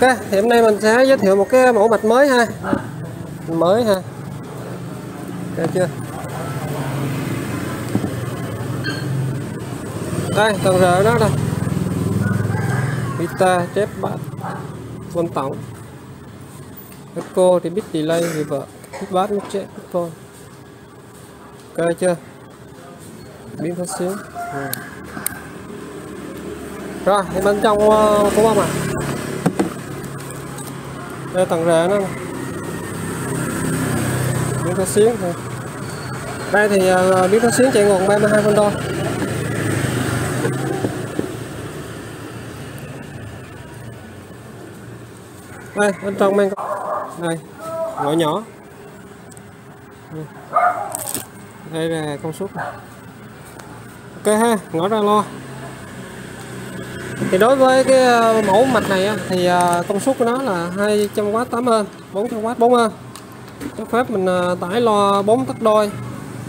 Ok, thì hôm nay mình sẽ giới thiệu một cái mẫu mạch mới ha. Mới ha. Ok chưa? Đây, tầng rờ đó đây. Vita, chép bát Vân tổng. Echo thì biết delay reverb Bit bát nó chép, thôi Ok chưa? Biến phát xíu. Rồi, thì bên trong có của bông à? Đây tầng rễ nó. Biến có xiến thôi. Đây thì ờ, ờ, uh, biến có xiến chạy nguồn 32 phân đo. Đây bên trong mang đây nhỏ nhỏ. Đây là công suất ok ha ngõ ra lo thì đối với cái ờ, mẫu mạch này thì ờ, công suất của nó là 200W 8 ơn 400W 4 ơn cho phép mình ờ, tải lo 4 tắc đôi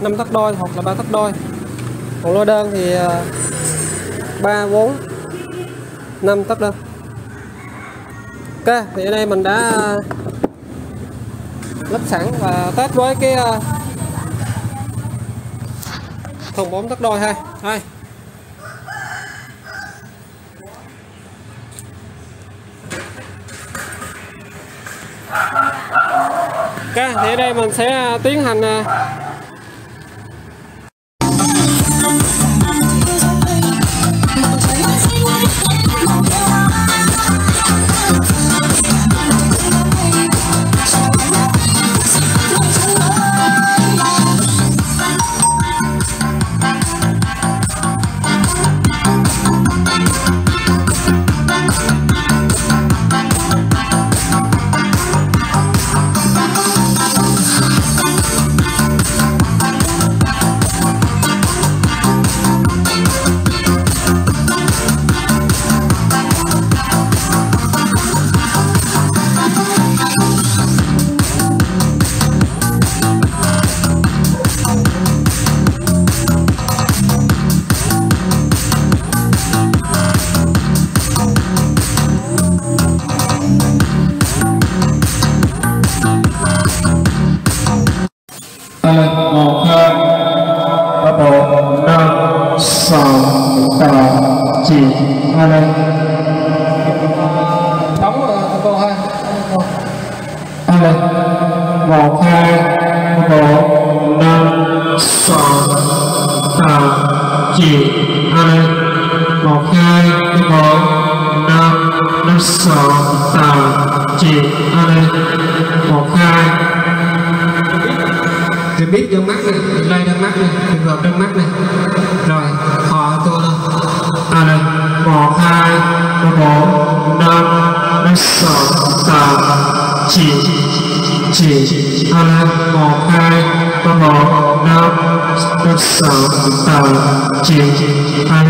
5 tắc đôi hoặc là 3 tắc đôi. Còn lo đơn thì 3 4 5 tắc đơn ok, thì ở đây mình đã lắp sẵn và test với cái thùng 4 tắc đôi ha. Đây. Ok, thì ở đây mình sẽ à, tiến hành à, lên một hai một năm sáu tám chín hai một hai một năm năm sáu tám chín hai một hai thì biết trong mắt này đây trong mắt này trường hợp trong mắt này rồi họ tôi lên à đây một hai ba bốn năm năm sáu tám chín chín hai một hai ba bốn năm năm sáu tám chín hai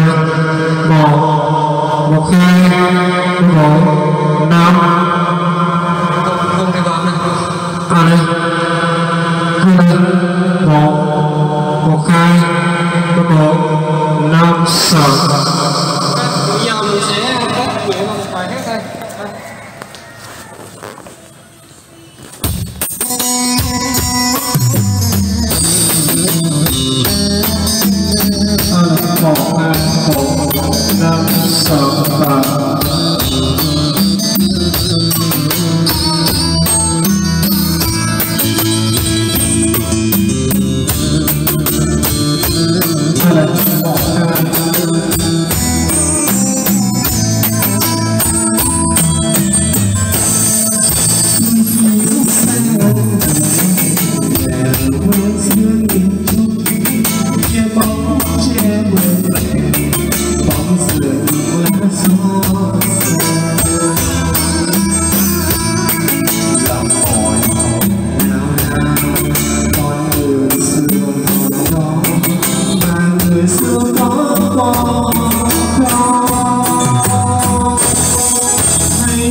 một hai bốn năm